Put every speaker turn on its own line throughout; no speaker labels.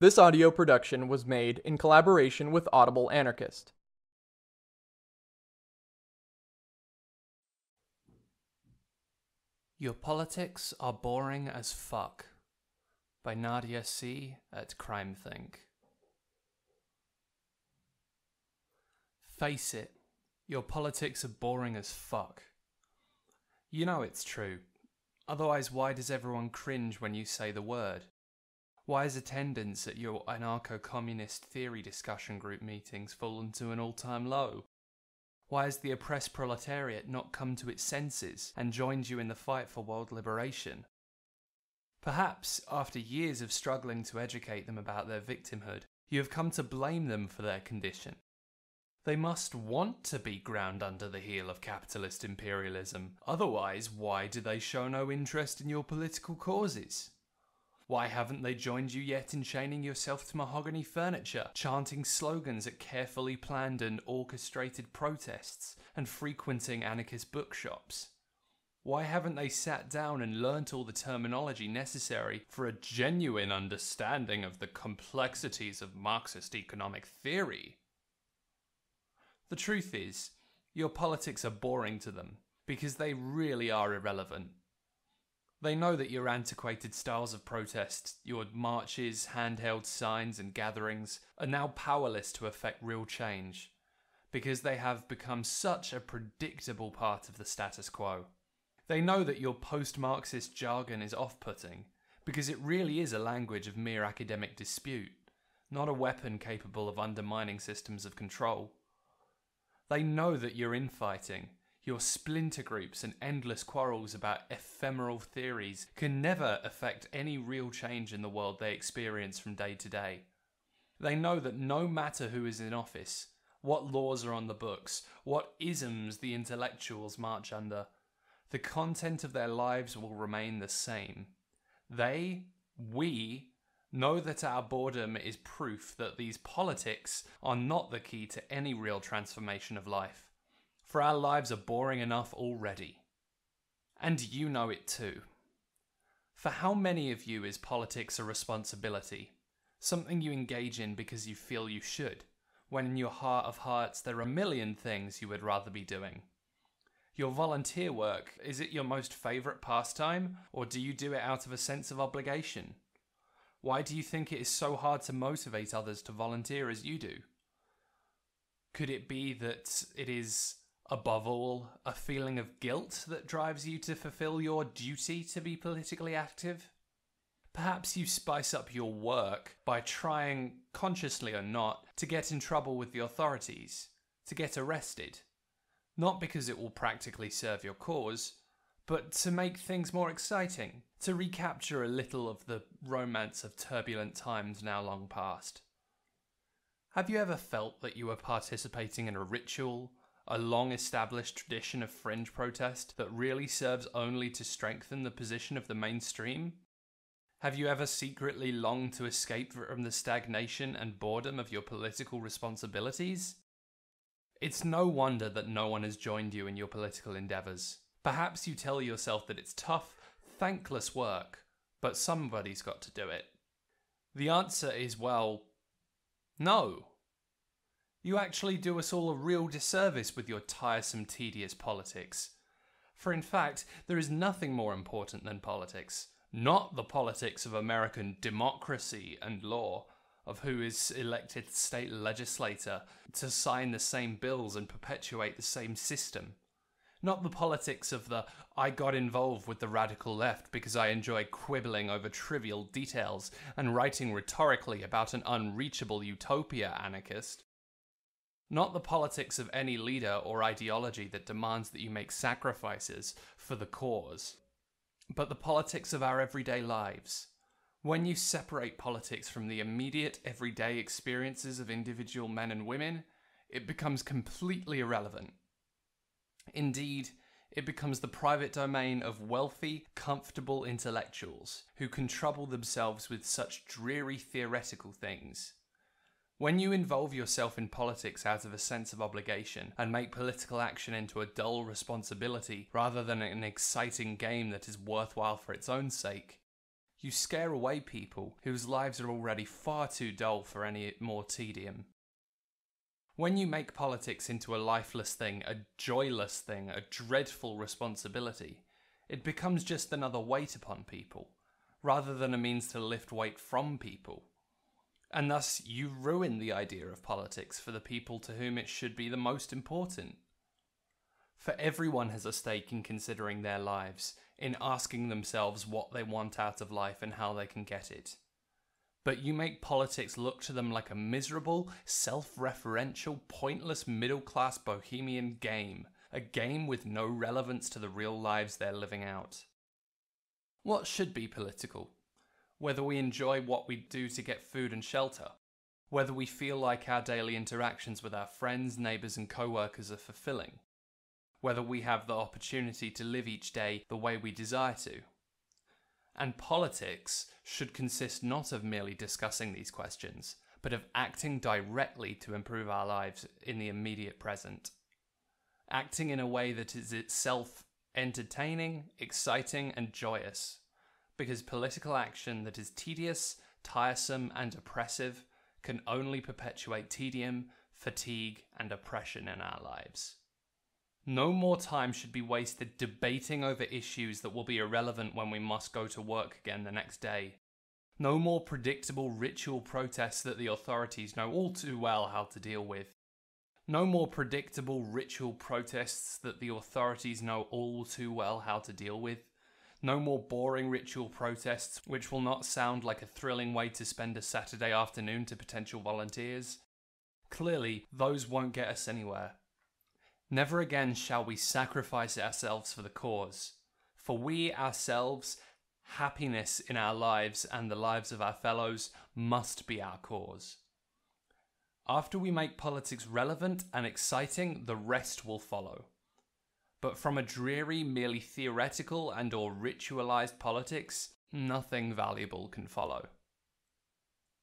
This audio production was made in collaboration with Audible Anarchist.
Your politics are boring as fuck. By Nadia C. at CrimethInc. Face it, your politics are boring as fuck. You know it's true. Otherwise, why does everyone cringe when you say the word? Why has attendance at your anarcho communist theory discussion group meetings fallen to an all time low? Why has the oppressed proletariat not come to its senses and joined you in the fight for world liberation? Perhaps, after years of struggling to educate them about their victimhood, you have come to blame them for their condition. They must want to be ground under the heel of capitalist imperialism. Otherwise, why do they show no interest in your political causes? Why haven't they joined you yet in chaining yourself to mahogany furniture, chanting slogans at carefully planned and orchestrated protests, and frequenting anarchist bookshops? Why haven't they sat down and learnt all the terminology necessary for a genuine understanding of the complexities of Marxist economic theory? The truth is, your politics are boring to them because they really are irrelevant. They know that your antiquated styles of protest, your marches, handheld signs, and gatherings are now powerless to effect real change because they have become such a predictable part of the status quo. They know that your post Marxist jargon is off putting because it really is a language of mere academic dispute, not a weapon capable of undermining systems of control. They know that your infighting, your splinter groups and endless quarrels about ephemeral theories can never affect any real change in the world they experience from day to day. They know that no matter who is in office, what laws are on the books, what isms the intellectuals march under, the content of their lives will remain the same. They, we, know that our boredom is proof that these politics are not the key to any real transformation of life for our lives are boring enough already. And you know it too. For how many of you is politics a responsibility? Something you engage in because you feel you should, when in your heart of hearts there are a million things you would rather be doing? Your volunteer work, is it your most favourite pastime, or do you do it out of a sense of obligation? Why do you think it is so hard to motivate others to volunteer as you do? Could it be that it is above all, a feeling of guilt that drives you to fulfill your duty to be politically active? Perhaps you spice up your work by trying, consciously or not, to get in trouble with the authorities, to get arrested. Not because it will practically serve your cause, but to make things more exciting, to recapture a little of the romance of turbulent times now long past. Have you ever felt that you were participating in a ritual a long established tradition of fringe protest that really serves only to strengthen the position of the mainstream? Have you ever secretly longed to escape from the stagnation and boredom of your political responsibilities? It's no wonder that no one has joined you in your political endeavours. Perhaps you tell yourself that it's tough, thankless work, but somebody's got to do it. The answer is well, no. You actually do us all a real disservice with your tiresome, tedious politics. For in fact, there is nothing more important than politics. Not the politics of American democracy and law, of who is elected state legislator to sign the same bills and perpetuate the same system. Not the politics of the I got involved with the radical left because I enjoy quibbling over trivial details and writing rhetorically about an unreachable utopia anarchist. Not the politics of any leader or ideology that demands that you make sacrifices for the cause, but the politics of our everyday lives. When you separate politics from the immediate everyday experiences of individual men and women, it becomes completely irrelevant. Indeed, it becomes the private domain of wealthy, comfortable intellectuals who can trouble themselves with such dreary theoretical things. When you involve yourself in politics out of a sense of obligation and make political action into a dull responsibility rather than an exciting game that is worthwhile for its own sake, You scare away people whose lives are already far too dull for any more tedium. When you make politics into a lifeless thing, a joyless thing, a dreadful responsibility, it becomes just another weight upon people, rather than a means to lift weight from people. And thus you ruin the idea of politics for the people to whom it should be the most important. For everyone has a stake in considering their lives, in asking themselves what they want out of life and how they can get it. But you make politics look to them like a miserable, self referential, pointless middle class bohemian game, a game with no relevance to the real lives they're living out. What should be political? Whether we enjoy what we do to get food and shelter, whether we feel like our daily interactions with our friends, neighbours, and co workers are fulfilling, whether we have the opportunity to live each day the way we desire to. And politics should consist not of merely discussing these questions, but of acting directly to improve our lives in the immediate present. Acting in a way that is itself entertaining, exciting, and joyous. Because political action that is tedious, tiresome, and oppressive can only perpetuate tedium, fatigue, and oppression in our lives. No more time should be wasted debating over issues that will be irrelevant when we must go to work again the next day. No more predictable ritual protests that the authorities know all too well how to deal with. No more predictable ritual protests that the authorities know all too well how to deal with. No more boring ritual protests which will not sound like a thrilling way to spend a Saturday afternoon to potential volunteers. Clearly, those won't get us anywhere. Never again shall we sacrifice ourselves for the cause, for we ourselves, happiness in our lives and the lives of our fellows must be our cause. After we make politics relevant and exciting, the rest will follow. But from a dreary, merely theoretical and or ritualized politics, nothing valuable can follow.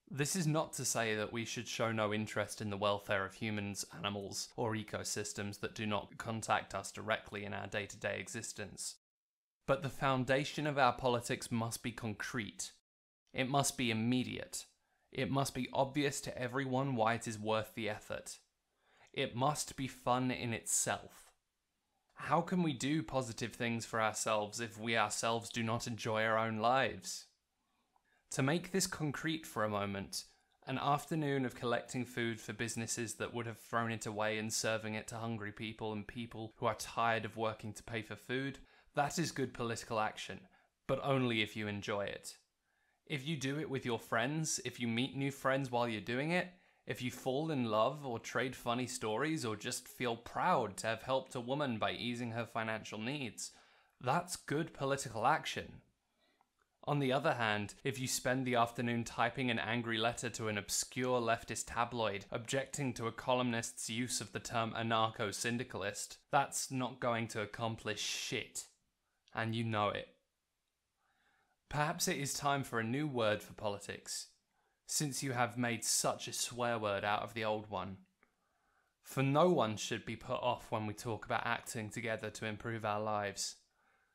This is not to say that we should show no interest in the welfare of humans, animals, or ecosystems that do not contact us directly in our day to day existence. But the foundation of our politics must be concrete. It must be immediate. It must be obvious to everyone why it is worth the effort. It must be fun in itself. How can we do positive things for ourselves if we ourselves do not enjoy our own lives? To make this concrete for a moment, an afternoon of collecting food for businesses that would have thrown it away and serving it to hungry people and people who are tired of working to pay for food, that is good political action, but only if you enjoy it. If you do it with your friends, if you meet new friends while you're doing it, if you fall in love or trade funny stories or just feel proud to have helped a woman by easing her financial needs, that's good political action. On the other hand, if you spend the afternoon typing an angry letter to an obscure leftist tabloid objecting to a columnist's use of the term anarcho syndicalist, that's not going to accomplish shit. And you know it. Perhaps it is time for a new word for politics, since you have made such a swear word out of the old one. For no one should be put off when we talk about acting together to improve our lives.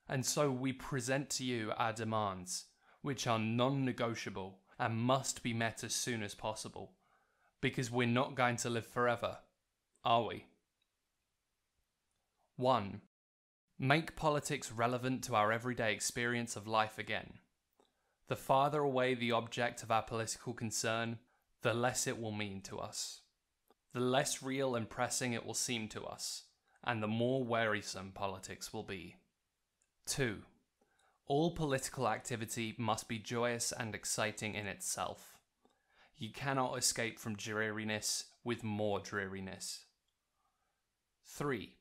And so we present to you our demands, which are non negotiable and must be met as soon as possible. Because we're not going to live forever, are we? 1. Make politics relevant to our everyday experience of life again. The farther away the object of our political concern, the less it will mean to us. The less real and pressing it will seem to us, and the more wearisome politics will be. 2. All political activity must be joyous and exciting in itself. You cannot escape from dreariness with more dreariness. 3.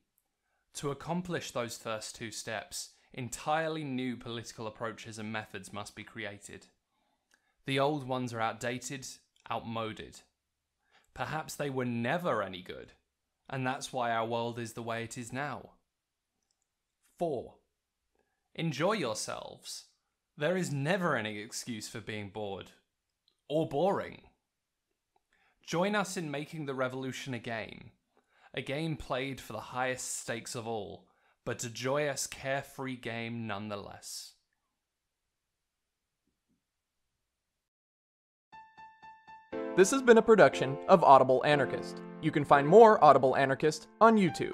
To accomplish those first two steps, entirely new political approaches and methods must be created. The old ones are outdated, outmoded. Perhaps they were never any good, and that's why our world is the way it is now. 4. Enjoy yourselves. There is never any excuse for being bored or boring. Join us in making the revolution a game, a game played for the highest stakes of all, but a joyous, carefree game nonetheless.
This has been a production of Audible Anarchist. You can find more Audible Anarchist on YouTube.